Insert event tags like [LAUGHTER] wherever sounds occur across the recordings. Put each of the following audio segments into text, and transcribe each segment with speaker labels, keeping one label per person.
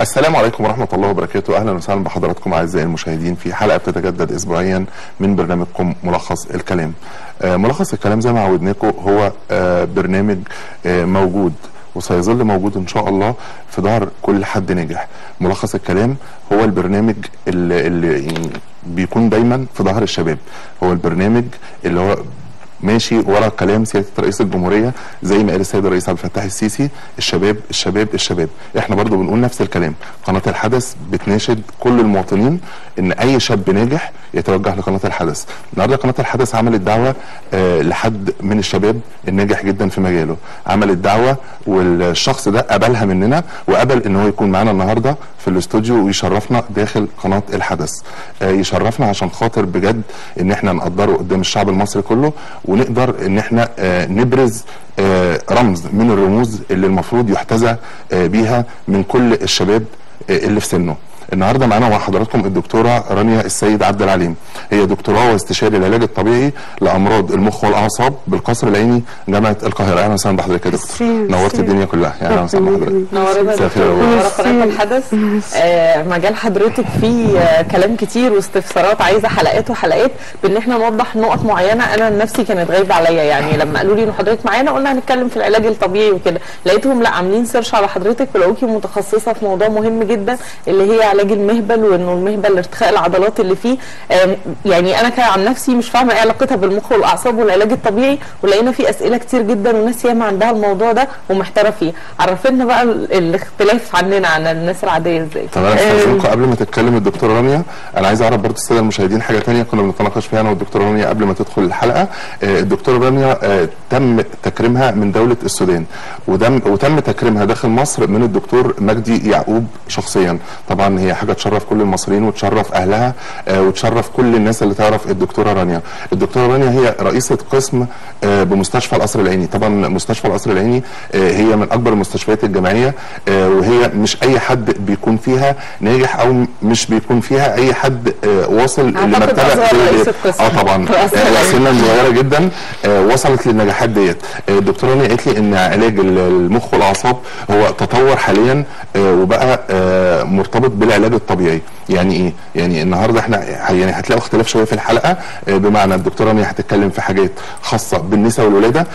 Speaker 1: السلام عليكم ورحمة الله وبركاته. أهلا وسهلا بحضراتكم أعزائي المشاهدين في حلقة بتتجدد أسبوعيا من برنامجكم ملخص الكلام. آه، ملخص الكلام زي ما عودناكم هو آه، برنامج آه، موجود وسيظل موجود إن شاء الله في ظهر كل حد ناجح. ملخص الكلام هو البرنامج اللي, اللي بيكون دايما في ظهر الشباب. هو البرنامج اللي هو ماشي ورا كلام سيادة رئيس الجمهورية زي ما قال السيد الرئيس عبد الفتاح السيسي الشباب الشباب الشباب. إحنا برضو بنقول نفس الكلام. قناة الحدث بتناشد كل المواطنين إن أي شاب ناجح يتوجه لقناة الحدث. النهارده قناة الحدث عملت دعوة آه لحد من الشباب الناجح جدا في مجاله. عملت دعوة والشخص ده قبلها مننا وقبل إن هو يكون معانا النهارده في الاستوديو ويشرفنا داخل قناة الحدث. آه يشرفنا عشان خاطر بجد إن إحنا نقدره قدام الشعب المصري كله ونقدر إن إحنا آه نبرز آه رمز من الرموز اللي المفروض يحتذى آه بيها من كل الشباب اللي في سنه. النهارده معانا مع حضراتكم الدكتوره رانيا السيد عبد العليم. هي دكتوراه واستشاري العلاج الطبيعي لأمراض المخ والأعصاب بالقصر العيني جامعة القاهرة. أهلا وسهلا بحضرتك يا دكتور. نورت. الدنيا كلها. يعني أهلا وسهلا بحضرتك.
Speaker 2: ميرسي.
Speaker 3: قناة الحدث آه مجال حضرتك فيه آه كلام كتير واستفسارات عايزة حلقات وحلقات بإن إحنا نوضح نقط معينة. أنا نفسي كانت غايبة عليا. يعني لما قالوا لي إن حضرتك معانا قلنا هنتكلم في العلاج الطبيعي وكده. لقيتهم لا عاملين سيرش على حضرتك ولقوكي متخصصة في موضوع مهم جدا اللي هي علاج المهبل وإنه المهبل ارتخاء العضلات اللي فيه يعني أنا عن نفسي مش فاهمة إيه علاقتها بالمخ والأعصاب والعلاج الطبيعي ولقينا في أسئلة كتير جدا وناس ياما عندها الموضوع ده ومحتارة فيه. عرفنا بقى ال- الاختلاف عننا عن الناس العادية إزاي.
Speaker 1: طب أنا استاذنكم قبل ما تتكلم الدكتورة رانيا أنا عايز أعرف برضه السادة المشاهدين حاجة تانية كنا بنتناقش فيها أنا والدكتورة رانيا قبل ما تدخل الحلقة. آه، الدكتورة رانيا آه، تم تكريمها من دولة السودان ودم وتم تكريمها داخل مصر من الدكتور مجدي يعقوب شخصيا. طبعا هي حاجة تشرف كل المصريين وتشرف أهلها آه، وتشرف كل الناس اللي تعرف الدكتورة رانيا. الدكتورة رانيا هي رئيسة قسم آه، بمستشفى القصر العيني. طبعا مستشفى القصر العيني آه، هي من أكبر المستشفيات الجامعية وهي مش أي حد بيكون فيها ناجح أو مش بيكون فيها أي حد واصل
Speaker 3: لمرتبة.
Speaker 1: آه
Speaker 3: طبعا. [LAUGHS]
Speaker 1: سنا صغيرة جدا وصلت للنجاحات ديت. الدكتورة رانيا قالت لي إن علاج ال- المخ والأعصاب هو تطور حاليا وبقى مرتبط بالعلاج الطبيعي. يعني إيه؟ يعني النهارده إحنا يعني هتلاقوا اختلاف شوية في الحلقة آه، بمعنى الدكتورة رانيا هتتكلم في حاجات خاصة بالنساء والولادة.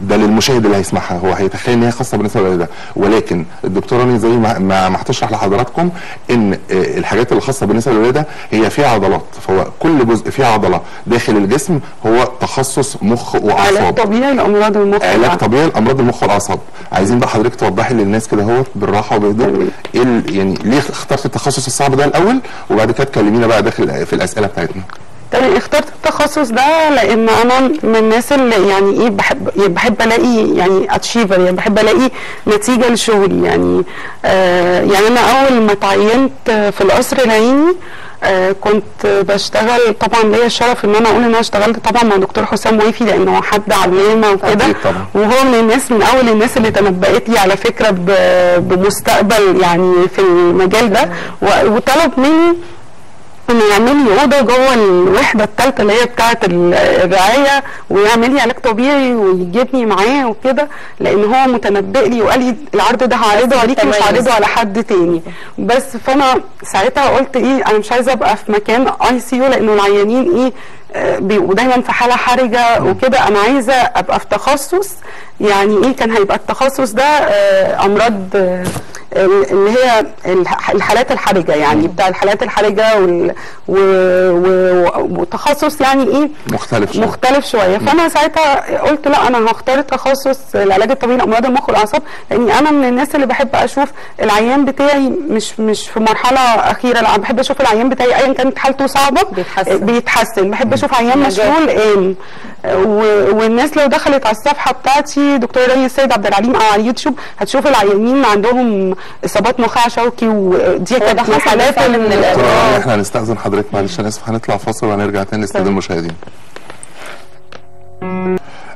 Speaker 1: ده للمشاهد اللي هيسمعها. هو هيتخيل إن هي خاصه بالنسبة للولاده ولكن الدكتورة رانيا زي ما ما هتشرح لحضراتكم إن آه، الحاجات اللي خاصة بالنسبة للولاده هي فيها عضلات. فهو كل جزء فيه عضلة داخل الجسم هو تخصص مخ
Speaker 2: علاج
Speaker 1: واعصاب
Speaker 2: طبيعي لأمراض المخ
Speaker 1: علاج طبيعي لأمراض المخ والأعصاب. عايزين بقى حضرتك توضحي للناس كده أهوت بالراحة وبهدوء إيه يعني ليه اخترت التخصص الصعب ده الأول وبعد كده تكلمينا بقى داخل في الأسئلة بتاعتنا.
Speaker 2: تمام اخترت التخصص ده لأن أنا من الناس اللي يعني إيه بحب بحب ألاقي يعني اتشيفر يعني بحب ألاقي نتيجة لشغلي. يعني آه يعني أنا أول ما اتعينت في القصر العيني آه كنت بشتغل طبعا ليا الشرف إن أنا أقول إن أنا اشتغلت طبعا مع دكتور حسام ويفي لأنه هو حد علامة وكده. وهو من الناس من أول الناس اللي تنبأت لي على فكرة بمستقبل يعني في المجال ده. وطلب مني إنه يعمل لي أوضة جوه الوحدة الثالثه اللي هي بتاعه ال- الرعاية ويعمل لي علاج طبيعي ويجيبني معاه وكده لأن هو متنبئ لي وقال لي العرض ده هعرضه عليكي مش. هعرضه على حد تاني بس فأنا ساعتها قلت إيه أنا مش عايزة أبقى في مكان ICU لأنه العيانين إيه آه، بيبقوا دايما في حالة حرجة وكده أنا عايزة أبقى في تخصص يعني إيه كان هيبقى التخصص ده آه، أمراض آه، اللي هي الح- الحالات الحرجة يعني بتاع الحالات الحرجة وال- وتخصص يعني إيه؟
Speaker 1: مختلف شوية.
Speaker 2: مختلف شوية. فأنا ساعتها قلت لا أنا هختار تخصص العلاج الطبيعي لأمراض المخ والأعصاب لأني أنا من الناس اللي بحب أشوف العيان بتاعي مش مش في مرحلة أخيرة لا بحب أشوف العيان بتاعي ايا كانت حالته صعبة
Speaker 3: بيتحسن.
Speaker 2: بيتحسن. بحب أشوف عيان. مشلول قام والناس لو دخلت على الصفحة بتاعتي دكتور رانيا السيد عبد العليم أو على اليوتيوب هتشوف العيانين عندهم إصابات نخاع شوكي ودي
Speaker 3: هو ده
Speaker 2: كانت
Speaker 3: حصل
Speaker 2: الحالات
Speaker 3: بالفعل من.
Speaker 1: رانيا إحنا هنستأذن حضرتك معلش أنا اسف هنطلع فاصل وهنرجع تاني لاستاذ المشاهدين.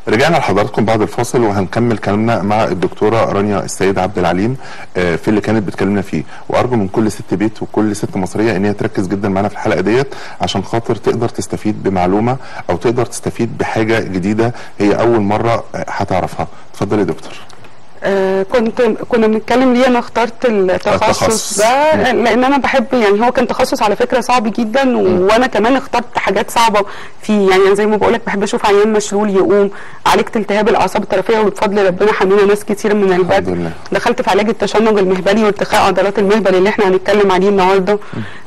Speaker 1: رجعنا لحضراتكم بعد الفاصل وهنكمل كلامنا مع الدكتورة رانيا السيد عبد العليم آه، في اللي كانت بتكلمنا فيه. وأرجو من كل ست بيت وكل ست مصرية إن هي تركز جدا معانا في الحلقة ديت عشان خاطر تقدر تستفيد بمعلومة أو تقدر تستفيد بحاجة جديدة هي أول مرة آه، هتعرفها. اتفضلي يا دكتور.
Speaker 2: آه كنت كنا بنتكلم ليه أنا اخترت التخصص
Speaker 1: التخصص.
Speaker 2: ده؟ لأن أنا بحب يعني هو كان تخصص على فكرة صعب جدا وأنا كمان اخترت حاجات صعبة فيه. يعني زي ما بقول لك بحب أشوف عيان مشلول يقوم عالجت التهاب الأعصاب الطرفية وبفضل ربنا حمينا ناس كتير من
Speaker 1: لله.
Speaker 2: دخلت في علاج التشنج المهبلي وارتخاء عضلات المهبل اللي إحنا هنتكلم عليه النهارده.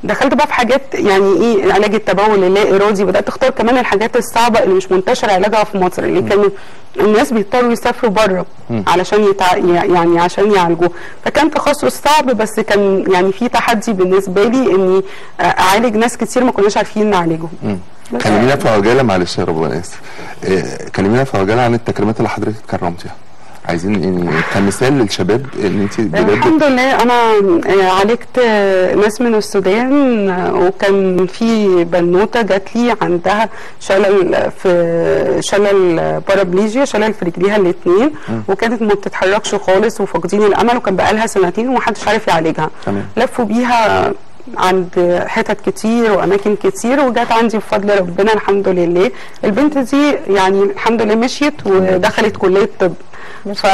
Speaker 2: دخلت بقى في حاجات يعني إيه علاج التبول اللا ارادي بدأت أختار كمان الحاجات الصعبة اللي مش منتشر علاجها في مصر اللي كانت الناس بيضطروا يسافروا بره علشان يتع... يعني عشان يعالجوه. فكان تخصص صعب بس كان يعني في تحدي بالنسبة لي إني أعالج ناس كتير ما كناش عارفين نعالجهم.
Speaker 1: كلمينا في عجالة معلش يا رب. أنا اسف آه، كلمينا في عجالة عن التكريمات اللي حضرتك كرمتيها عايزين يعني كمثال للشباب ان انت بجد
Speaker 2: الحمد لله. أنا آه، عالجت آه، ناس من السودان آه، وكان في بنوتة جات لي عندها شلل في شلل بارابليجيا شلل في رجليها الاثنين وكانت ما بتتحركش خالص وفاقدين الأمل وكان بقالها سنتين ومحدش عارف يعالجها. لفوا بيها عند حتت كتير وأماكن كتير وجات عندي بفضل ربنا الحمد لله. البنت دي يعني الحمد لله مشيت ودخلت كلية طب. ف...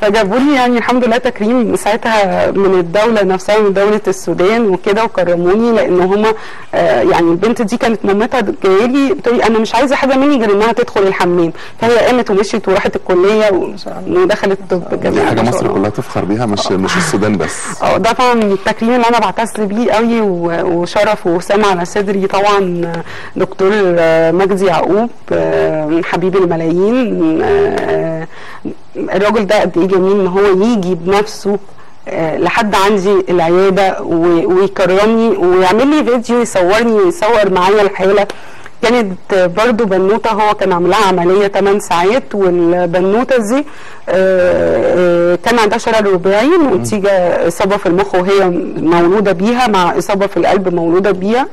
Speaker 2: فجابوا لي يعني الحمد لله تكريم ساعتها من الدولة نفسها من دولة السودان وكده وكرموني لأن هم آه يعني البنت دي كانت مامتها جاية لي بتقول لي أنا مش عايزة حاجة مني غير إنها تدخل الحمام. فهي قامت ومشيت وراحت الكلية و- ودخلت طب
Speaker 1: دي
Speaker 2: حاجة
Speaker 1: مصر. كلها تفخر بيها مش مش السودان بس. [LAUGHS]
Speaker 2: آه ده طبعا التكريم اللي أنا بعتز بيه قوي وشرف وسام على صدري طبعا دكتور آه، مجدي يعقوب آه، حبيب الملايين آه، الراجل ده قد إيه جميل إن هو يجي بنفسه آه، لحد عندي العيادة ويكرمني ويعمل لي فيديو يصورني ويصور معايا الحالة. كانت برضو بنوتة هو كان عاملها عملية 8 ساعات والبنوتة دي آه، آه، كان عندها شلل رباعي نتيجه إصابة في المخ وهي مولودة بيها مع إصابة في القلب مولودة بيها.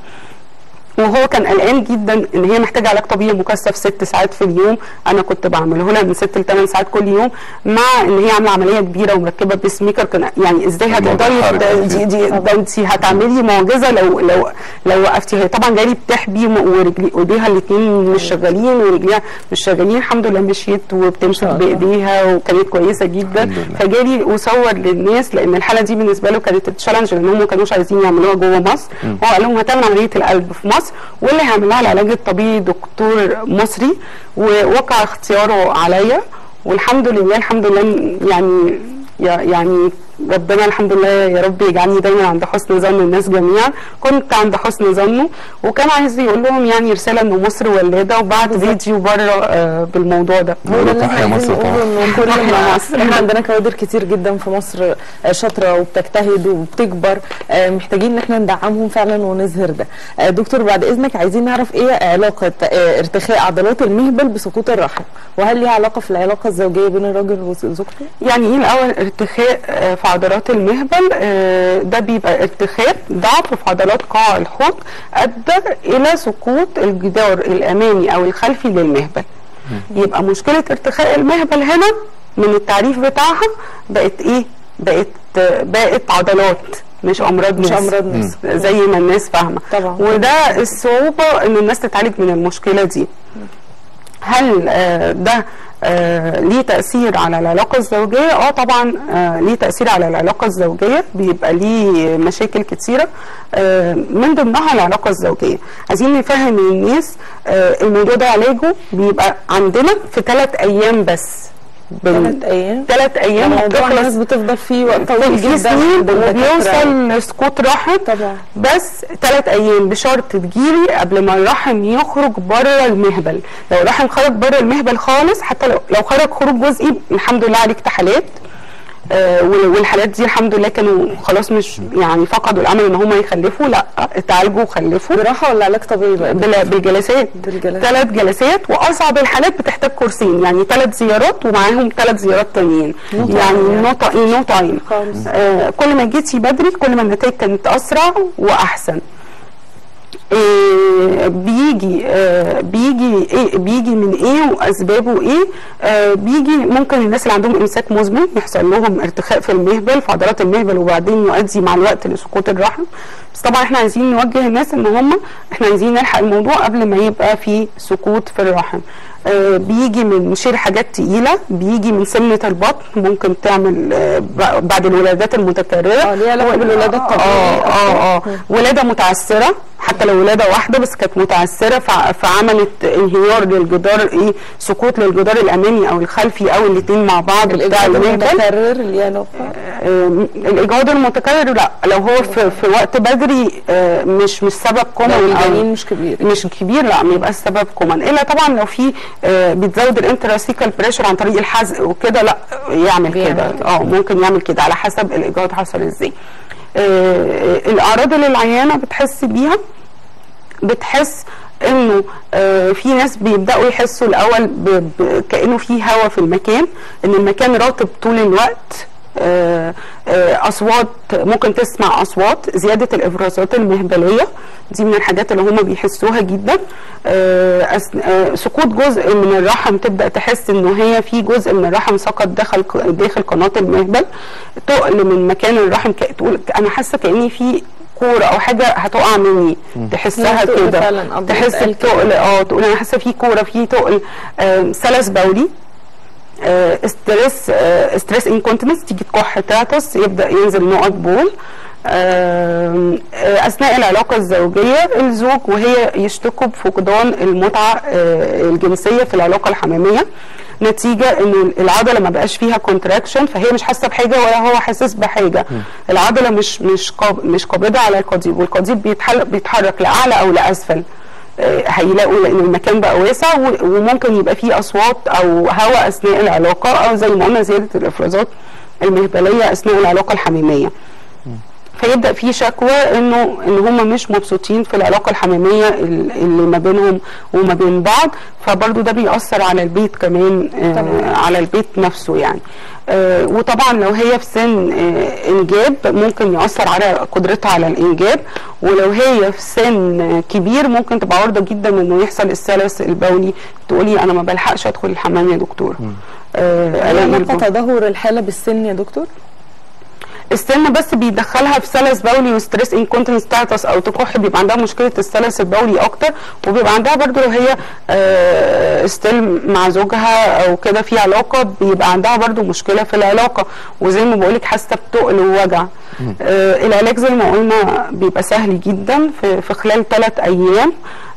Speaker 2: وهو كان قلقان جدا إن هي محتاجة علاج طبيعي مكثف ست ساعات في اليوم. أنا كنت بعمله لها من ست لثمان ساعات كل يوم مع إن هي عاملة عملية كبيرة ومركبة pacemaker كان يعني
Speaker 1: إزاي
Speaker 2: هتقدري دي دي ده انت هتعملي معجزة لو لو لو وقفتي. هي طبعا جاية لي بتحبي ورجلي ايديها الاثنين مش شغالين ورجليها مش شغالين. الحمد لله مشيت وبتمسك بإيديها وكانت كويسة جدا. فجالي وصور للناس لأن الحالة دي بالنسبة له كانت challenge لأن هم ما كانوش عايزين يعملوها جوه مصر. هو قال لهم هتعمل عملية القلب في مصر واللي هيعمل لها العلاج الطبيعي دكتور مصري ووقع اختياره عليا والحمد لله الحمد لله يعني يعني ربنا الحمد لله يا رب يجعلني دايما عند حسن ظن الناس جميعا. كنت عند حسن ظنه وكان عايز يقول لهم يعني رسالة ان مصر ولاده وبعت فيديو بره آه بالموضوع ده.
Speaker 3: هو ده اللي
Speaker 1: تحيا
Speaker 3: إحنا عايزين
Speaker 1: مصر طبعا.
Speaker 3: انه
Speaker 2: مصر.
Speaker 3: إحنا عندنا كوادر كتير جدا في مصر آه، شاطرة وبتجتهد وبتكبر آه، محتاجين إن إحنا ندعمهم فعلا ونظهر ده. دكتور بعد إذنك عايزين نعرف إيه علاقة ارتخاء عضلات المهبل بسقوط الرحم؟ وهل ليها علاقة في العلاقة الزوجية بين الراجل وزوجته
Speaker 2: يعني إيه الأول ارتخاء في عضلات المهبل آه، ده بيبقى ارتخاء ضعف في عضلات قاع الحوض أدى إلى سقوط الجدار الأمامي أو الخلفي للمهبل. يبقى مشكلة ارتخاء المهبل هنا من التعريف بتاعها بقت إيه؟ بقت بقت عضلات مش أمراض
Speaker 3: مش. أمراض ناس
Speaker 2: زي ما الناس فاهمة.
Speaker 3: طبعا.
Speaker 2: وده الصعوبة إن الناس تتعالج من المشكلة دي. هل آه، ده آه، ليه تأثير على العلاقة الزوجية؟ آه طبعا آه، ليه تأثير على العلاقة الزوجية؟ بيبقى ليه مشاكل كتيرة آه، من ضمنها العلاقة الزوجية. عايزين نفهم الناس آه، الموضوع ده علاجه بيبقى عندنا في ثلاث أيام بس.
Speaker 3: ثلاث أيام.
Speaker 2: ثلاث أيام
Speaker 3: موضوع الناس بتفضل فيه وقت طويل جدا.
Speaker 2: وبيوصل لسقوط رحم.
Speaker 3: طبعا.
Speaker 2: بس ثلاث أيام بشرط تجيلي قبل ما الرحم يخرج بره المهبل. لو الرحم خرج بره المهبل خالص حتى لو لو خرج خروج جزئي الحمد لله عليك حالات وال- والحالات دي الحمد لله كانوا خلاص مش يعني فقدوا الأمل إن هم يخلفوا لأ اتعالجوا وخلفوا.
Speaker 3: جراحه ولا علاج طبيعي بقى؟
Speaker 2: بال- بالجلسات. ثلاث جلسات وأصعب الحالات بتحتاج كورسين يعني ثلاث زيارات ومعاهم ثلاث زيارات تانيين. يعني نوت عين
Speaker 3: خالص.
Speaker 2: آه كل ما جيتي بدري كل ما النتائج كانت أسرع وأحسن. آه بيجي آه بيجي إيه بيجي من إيه وأسبابه إيه؟ آه بيجي ممكن الناس اللي عندهم إمساك مزمن يحصل لهم ارتخاء في المهبل في عضلات المهبل وبعدين يؤدي مع الوقت لسقوط الرحم. بس طبعا إحنا عايزين نوجه الناس إن هم إحنا عايزين نلحق الموضوع قبل ما يبقى في سقوط في الرحم. آه، بيجي من شيل حاجات تقيلة بيجي من سمنه البطن ممكن تعمل آه، بعد الولادات المتكررة.
Speaker 3: آه ليها علاقة بالولادة
Speaker 2: آه
Speaker 3: الطبيعية.
Speaker 2: آه آه ولادة متعسره حتى لو ولادة واحدة بس كانت متعسره فع- فعملت انهيار للجدار إيه سقوط للجدار الأمامي أو الخلفي أو الاثنين مع بعض بتاع
Speaker 3: المتكرر
Speaker 2: آم، الإجهاض المتكرر لا. لو هو في, في وقت بدري آه، مش مش سبب common
Speaker 3: الجنين مش كبير.
Speaker 2: مش كبير لا ما يبقاش سبب common. إلا طبعا لو في آه، بتزود ال intravesical pressure عن طريق الحزق وكده لا يعمل كده. آه ممكن يعمل كده. على حسب الإجهاض حصل إزاي. الأعراض اللي العيانة بتحس بيها بتحس إنه آه، في ناس بيبدأوا يحسوا الأول كأنه في هواء في المكان إن المكان رطب طول الوقت آه، آه، أصوات ممكن تسمع أصوات زيادة الافرازات المهبلية. دي من الحاجات اللي هم بيحسوها جدا. آه، آه، سقوط جزء من الرحم تبدأ تحس انه هي في جزء من الرحم سقط داخل داخل قناة المهبل. تقل من مكان الرحم تقول أنا حاسة كأني في كورة أو حاجة هتقع مني. تحسها كده.
Speaker 3: آه،
Speaker 2: تحس. بتقل آه تقول أنا حاسة في كورة في تقل سلس بولي. آه، stress آه، stress incontinence تيجي تكح تعطس يبدأ ينزل نقط بول آه، أثناء العلاقة الزوجية الزوج وهي يشتكوا بفقدان المتعة آه، الجنسية في العلاقة الحميميه نتيجة ان العضلة ما بقاش فيها contraction فهي مش حاسة بحاجة ولا هو حاسس بحاجة. العضلة مش مش مش قابضة على القضيب والقضيب بيتحرك لأعلى أو لأسفل. آه، هيلاقوا لأن المكان بقى واسع وممكن يبقى فيه أصوات أو هواء أثناء العلاقة أو زي ما قلنا زيادة الإفرازات المهبلية أثناء العلاقة الحميمية. فيبدأ في شكوى إنه إن هم مش مبسوطين في العلاقة الحميمية ال- اللي ما بينهم وما بين بعض فبرضو ده بيأثر على البيت كمان آه على البيت نفسه يعني. وطبعا لو هي في سن آه إنجاب ممكن يأثر على قدرتها على الإنجاب ولو هي في سن آه، كبير ممكن تبقى عرضه جدا انه يحصل السلس البولي. تقولي أنا ما بلحقش أدخل الحمام يا دكتور. آه البول-
Speaker 3: تدهور الحالة بالسن يا دكتور؟
Speaker 2: السن بس بيدخلها في سلس بولي و stress incontinence تعطس أو تكح بيبقى عندها مشكلة السلس البولي أكتر وبيبقى عندها برضو لو هي آه still مع زوجها أو كده في علاقة بيبقى عندها برضو مشكلة في العلاقة. وزي ما بقولك حاسة بتقل ووجع. آه العلاج زي ما قلنا بيبقى سهل جدا في, في خلال ثلاث أيام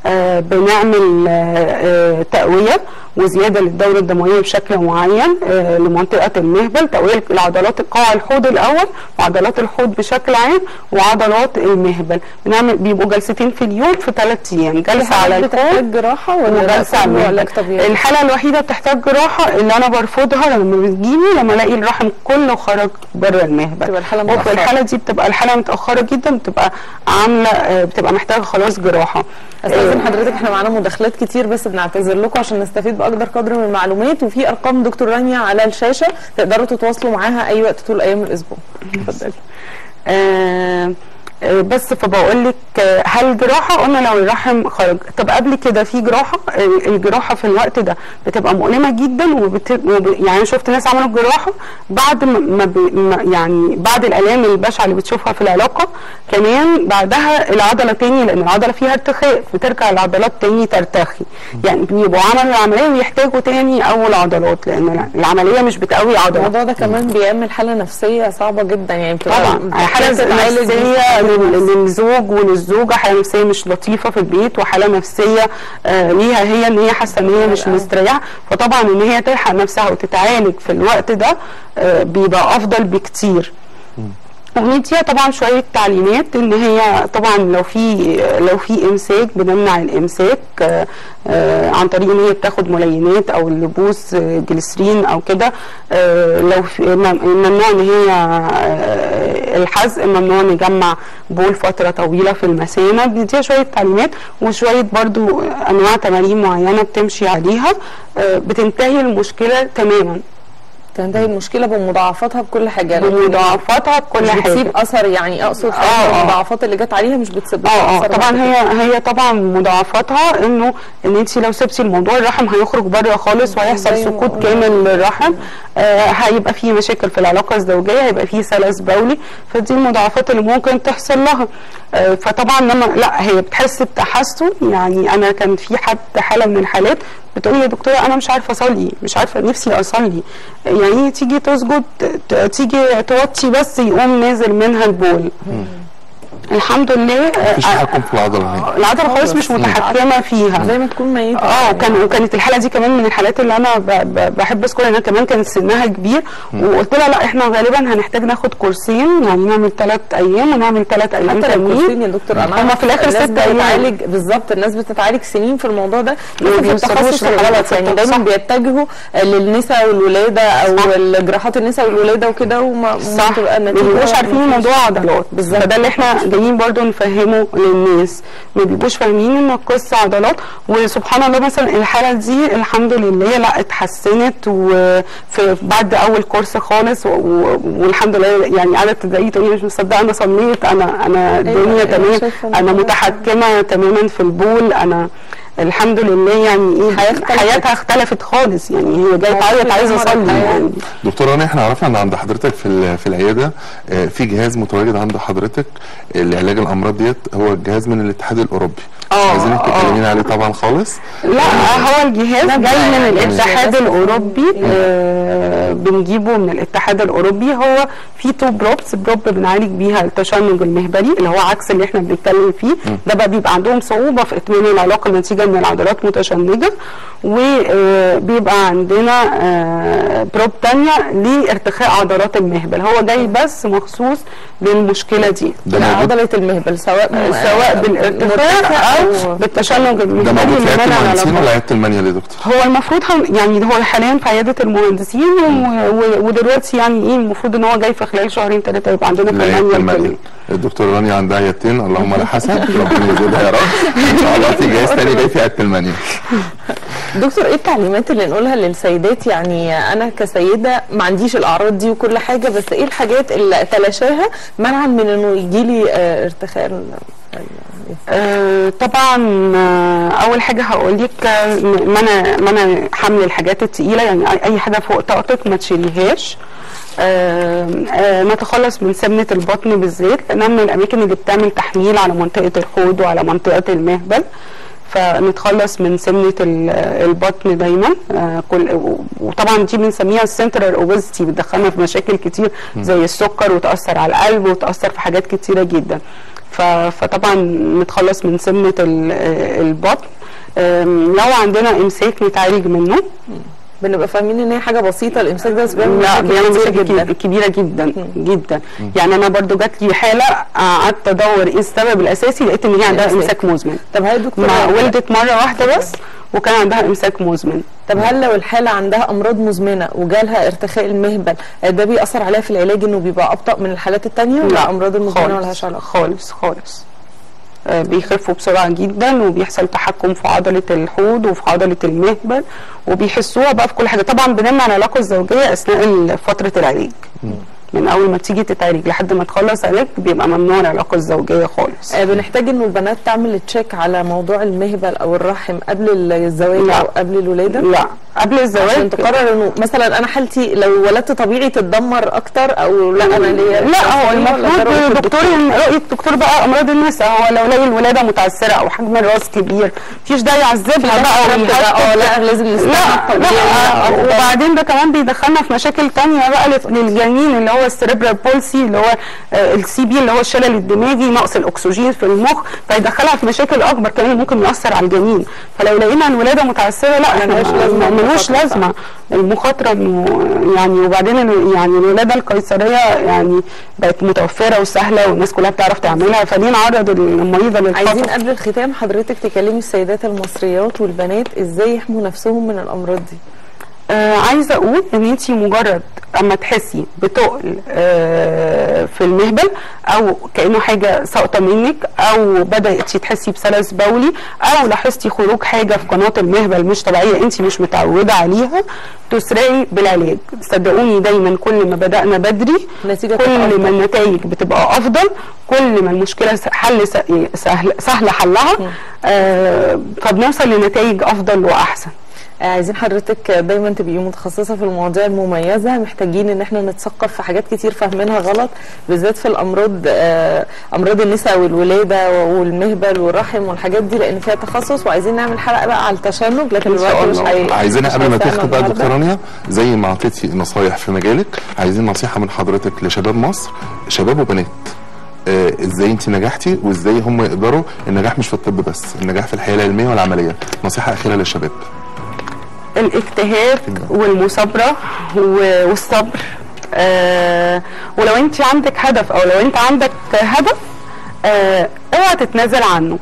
Speaker 2: آه بنعمل آه آه تقوية. وزيادة للدورة الدموية بشكل معين آه لمنطقة المهبل تقوية لعضلات قاع الحوض الأول وعضلات الحوض بشكل عام وعضلات المهبل بنعمل بيبقوا جلستين في اليوم في ثلاث أيام. جلسة على الحوض
Speaker 3: بتحتاج جراحة ولا
Speaker 2: وجلسة على
Speaker 3: علاج طبيعي؟
Speaker 2: الحالة الوحيدة بتحتاج جراحة اللي أنا برفضها لما بتجيلي لما ألاقي الرحم كله خرج بره المهبل
Speaker 3: بتبقى الحالة
Speaker 2: وفي
Speaker 3: متأخرة.
Speaker 2: الحالة دي بتبقى الحالة متأخرة جدا بتبقى عاملة آه، بتبقى محتاجة خلاص جراحة.
Speaker 3: استاذن
Speaker 2: آه،
Speaker 3: حضرتك إحنا معانا مداخلات كتير بس بنعتذر لكم عشان نستفيد باقدر قدر من المعلومات وفي أرقام دكتور رانيا على الشاشة تقدروا تتواصلوا معاها أي وقت طول أيام الأسبوع. اتفضلي.
Speaker 2: آه، بس فبقول لك آه، هل جراحة؟ قلنا لو الرحم خرج. طب قبل كده في جراحة؟ آه، الجراحة في الوقت ده بتبقى مؤلمة جدا وبت... وب... يعني شفت ناس عملوا الجراحه بعد ما ما ب... ما يعني بعد الالام البشعة اللي بتشوفها في العلاقة كمان بعدها العضلة تاني لأن العضلة فيها ارتخاء بترجع العضلات تاني ترتخي. يعني بيبقوا عملوا العملية ويحتاجوا تاني أول عضلات لأن العملية مش بتقوي عضلة.
Speaker 3: الموضوع ده كمان بيعمل حالة نفسية صعبة جدا يعني بتبقى
Speaker 2: طبعا
Speaker 3: حالة
Speaker 2: نفسية للزوج وللزوجه حاله نفسية مش لطيفة في البيت وحالة نفسية آه ليها هي إن هي حاسة إن هي مش مستريحة. فطبعا إن هي تلحق نفسها وتتعالج في الوقت ده آه بيبقى أفضل بكتير. وبنديها طبعا شوية تعليمات إن هي طبعا لو في لو في إمساك بنمنع الإمساك آه، عن طريق إن هي بتاخد ملينات أو اللبوس آه، جليسرين أو كده آه، لو ممنوع إن هي الحزق ممنوع نجمع بول فترة طويلة في المثانه بنديها شوية تعليمات وشوية برضو أنواع تمارين معينة بتمشي عليها بتنتهي المشكلة تماما.
Speaker 3: تنتهي المشكلة بمضاعفاتها بكل حاجة
Speaker 2: بمضاعفاتها بكل حاجة
Speaker 3: بتسيب أثر يعني أقصد
Speaker 2: آه، آه.
Speaker 3: المضاعفات اللي جت عليها مش بتسيب
Speaker 2: آه
Speaker 3: آه
Speaker 2: طبعا هي هي طبعا مضاعفاتها إنه إن انت لو سبتي الموضوع الرحم هيخرج بره خالص وهيحصل سقوط. كامل للرحم آه هيبقى في مشاكل في العلاقة الزوجية هيبقى في سلس بولي فدي المضاعفات اللي ممكن تحصل لها. آه فطبعا لما لا هي بتحس بتحسن. يعني أنا كان في حد حالة من الحالات بتقول يا دكتورة أنا مش عارفة أصلي مش عارفة نفسي أصلي. يعني تيجي تسجد تيجي توطي بس يقوم نازل منها البول. الحمد لله آه،
Speaker 1: مفيش تحكم في العضله هنا
Speaker 2: العضلة خالص مش متحكمة فيها.
Speaker 3: زي ما تكون ميتة.
Speaker 2: آه وكان وكانت الحالة دي كمان من الحالات اللي أنا ب- ب- بحب أذكرها إنها كمان كانت سنها كبير. وقلت لها لا إحنا غالبا هنحتاج ناخد كورسين يعني نعمل ثلاث أيام ونعمل ثلاث أيام
Speaker 3: حتى لو كورسين
Speaker 2: تانيين
Speaker 3: يا دكتور أنا
Speaker 2: هما
Speaker 3: أعرف
Speaker 2: في الآخر
Speaker 3: الناس
Speaker 2: ست.
Speaker 3: بتتعالج بالظبط الناس بتتعالج سنين في الموضوع ده
Speaker 2: ما
Speaker 3: في التخصص الغلط. يعني. دايما بيتجهوا للنساء والولادة أو الجراحات النساء والولادة وكده وما
Speaker 2: صح.
Speaker 3: بتبقى
Speaker 2: ما
Speaker 3: النتيجة
Speaker 2: بيبقوش عارفين
Speaker 3: مفيش.
Speaker 2: موضوع عضلات. بالظبط. فده اللي إحنا جايين برضو نفهمه للناس. ما بيبقوش فاهمين إن القصة عضلات. وسبحان الله مثلا الحالة دي الحمد لله لا اتحسنت وفي بعد أول كورس خالص والحمد لله يعني قعدت تدعي تقول مش مصدقة أنا صليت أنا أنا الدنيا
Speaker 3: أيوة،
Speaker 2: تمام.
Speaker 3: أنا
Speaker 2: متحكمة تماما في البول. أنا الحمد لله يعني
Speaker 3: إيه.
Speaker 2: حياتها اختلفت. خالص. يعني هي
Speaker 3: جاية
Speaker 2: تعيط
Speaker 3: عايزة
Speaker 2: اصلي. يعني.
Speaker 1: دكتورة رانيا إحنا عرفنا إن عند حضرتك في في العيادة آه، في جهاز متواجد عند حضرتك لعلاج الأمراض ديت هو الجهاز من الاتحاد الأوروبي.
Speaker 2: آه،
Speaker 1: عايزينك
Speaker 2: آه.
Speaker 1: تكلمينا عليه طبعا خالص.
Speaker 2: لا هو الجهاز جاي من
Speaker 3: يعني.
Speaker 2: الاتحاد الأوروبي آه بنجيبه من الاتحاد الأوروبي. هو في two probes probe بنعالج بيها التشنج المهبلي اللي هو عكس اللي إحنا بنتكلم فيه. ده بقى بيبقى عندهم صعوبة في إتمام العلاقة نتيجه ان العضلات متشنجة وبيبقى عندنا آه probe تانية لارتخاء عضلات المهبل. هو جاي بس مخصوص للمشكلة دي.
Speaker 1: ده موجود؟
Speaker 3: عضلة المهبل سواء
Speaker 2: سواء بالارتخاء أو بالتشنج.
Speaker 1: ده
Speaker 2: المهبلي
Speaker 1: موجود في عياده المهندسين. ولا عياده يا دكتور؟
Speaker 2: هو المفروض يعني هو حاليا في عيادة المهندسين ودلوقتي يعني إيه المفروض إن هو جاي في خلال شهرين ثلاثة يبقى عندنا في المانيا
Speaker 1: المانيا
Speaker 2: الكلية.
Speaker 1: الدكتور راني عندها عيادتين اللهم لا حسن ربنا يزيدها يا رب. إن شاء الله في جهاز تاني جاي في المانيا
Speaker 3: دكتور إيه التعليمات اللي نقولها للسيدات؟ يعني أنا كسيدة ما عنديش الأعراض دي وكل حاجة بس إيه الحاجات اللي أتلاشاها منعا من إنه يجي لي ارتخاء ال-
Speaker 2: آه طبعا آه أول حاجة هقول لك آه، منع منع حمل الحاجات الثقيله يعني أي- أي حاجة فوق طاقتك ما تشيليهاش. آه آه نتخلص من سمنة البطن بالذات لأنها من الأماكن اللي بتعمل تحميل على منطقة الحوض وعلى منطقة المهبل. فنتخلص من سمنة ال- البطن دايما آه كل وطبعا دي بنسميها ال central obesity بتدخلنا في مشاكل كتير زي السكر وتأثر على القلب وتأثر في حاجات كتيرة جدا. فطبعا نتخلص من سمنة ال- البطن. لو عندنا إمساك نتعالج منه
Speaker 3: بنبقى فاهمين إن هي حاجة بسيطة الامساك ده بس بيعمل
Speaker 2: لا
Speaker 3: مشاكل
Speaker 2: مشاكل
Speaker 3: جدا.
Speaker 2: كبيرة جدا جدا يعني أنا برضو جات لي حالة قعدت أدور إيه السبب الأساسي لقيت إن هي عندها
Speaker 3: الإمساك.
Speaker 2: إمساك مزمن.
Speaker 3: طب هل دكتور
Speaker 2: ما ولدت مرة واحدة بس وكان عندها إمساك مزمن.
Speaker 3: طب هل لو الحالة عندها أمراض مزمنة وجالها ارتخاء المهبل آه، ده بيأثر عليها في العلاج إنه بيبقى أبطأ من الحالات التانية ولا الأمراض
Speaker 2: المزمنة
Speaker 3: ملهاش علاقة؟
Speaker 2: خالص خالص. آه، بيخفوا بسرعة جدا وبيحصل تحكم في عضلة الحوض وفي عضلة المهبل وبيحسوها بقى في كل حاجة. طبعا بنمنع العلاقه الزوجية أثناء فترة العلاج. من أول ما تيجي تتعالج لحد ما تخلص علاج بيبقى ممنوع العلاقة الزوجية خالص.
Speaker 3: آه، بنحتاج إنه البنات تعمل تشيك على موضوع المهبل أو الرحم قبل الزواج
Speaker 2: لا.
Speaker 3: أو قبل الولادة؟
Speaker 2: لا. قبل
Speaker 3: عشان
Speaker 2: الزواج
Speaker 3: تقرر إنه مثلا أنا حالتي لو ولدت طبيعي تتدمر أكتر أو لا أنا ليا
Speaker 2: لا هو
Speaker 3: ده
Speaker 2: المفروض
Speaker 3: رأي
Speaker 2: دكتور رؤيه الدكتور بقى أمراض النساء هو لو لقي الولادة متعثرة أو حجم الرأس كبير مفيش داعي يعذبها بقى
Speaker 3: ده، آه لا لازم نستنى
Speaker 2: لا
Speaker 3: الطبيعي.
Speaker 2: لا
Speaker 3: أفضل.
Speaker 2: وبعدين ده كمان بيدخلنا في مشاكل تانية بقى لل- للجنين اللي هو ال cerebral palsy اللي هو ال CP اللي هو الشلل الدماغي نقص الأكسجين في المخ فيدخلها في مشاكل أكبر كمان ممكن يأثر على الجنين. فلو لقينا الولاده متعثره لا
Speaker 3: ملوش. لازمة. المخاطرة
Speaker 2: يعني وبعدين يعني الولادة القيصرية يعني بقت متوفرة وسهلة والناس كلها بتعرف تعملها. فليه نعرض المريضه
Speaker 3: عايزين
Speaker 2: للخطر
Speaker 3: قبل الختام حضرتك تكلمي السيدات المصريات والبنات إزاي يحموا نفسهم من الأمراض دي.
Speaker 2: آه عايزة أقول إن انت مجرد أما تحسي بتقل آه في المهبل أو كأنه حاجة ساقطة منك أو بدات تحسي بسلس بولي أو لاحظتي خروج حاجة في قناة المهبل مش طبيعية انت مش متعودة عليها تسرعي بالعلاج. صدقوني دايما كل ما بدأنا بدري كل ما. النتائج بتبقى أفضل. كل ما المشكلة حل سهل سهل حلها. آه فبنوصل لنتائج أفضل
Speaker 3: وأحسن. عايزين حضرتك دايما تبقي متخصصة في المواضيع المميزة محتاجين إن إحنا نتثقف في حاجات كتير فاهمينها غلط بالذات في الأمراض آه، أمراض النساء والولادة والمهبل والرحم والحاجات دي لأن فيها تخصص وعايزين نعمل حلقة بقى على التشنج لكن الوقت مش. هي-
Speaker 1: عايزينها قبل ما تاخد بقى. دكتوره رانيا زي ما اعطيتي نصايح في مجالك عايزين نصيحة من حضرتك لشباب مصر شباب وبنات آه إزاي انت نجحتي وإزاي هم يقدروا النجاح مش في الطب بس النجاح في الحياة العلمية والعملية نصيحة أخيرة للشباب
Speaker 2: الاجتهاد والمثابره و- والصبر. آه ولو انت عندك هدف أو لو انت عندك هدف آه اوعى تتنازل عنه.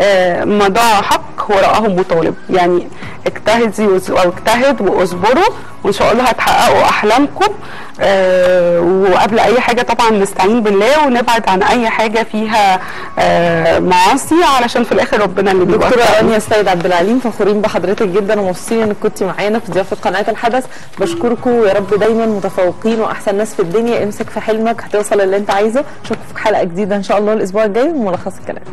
Speaker 2: آه ما ضاع حق وراءه مطالب. يعني اجتهدي وز- أو اجتهد واصبروا وإن شاء الله هتحققوا أحلامكم. آه وقبل أي حاجة طبعا نستعين بالله ونبعد عن أي حاجة فيها آه معاصي علشان في الآخر ربنا اللي بيبقى
Speaker 3: دكتورة
Speaker 2: فاهم.
Speaker 3: رانيا السيد عبد العليم فخورين بحضرتك جدا ومبسوطين إنك كنت معانا في ضيافة قناة الحدث. بشكركم ويا رب دايما متفوقين وأحسن ناس في الدنيا. امسك في حلمك هتوصل اللي أنت عايزه. أشوفك في حلقة جديدة إن شاء الله الأسبوع الجاي. من ملخص الكلام.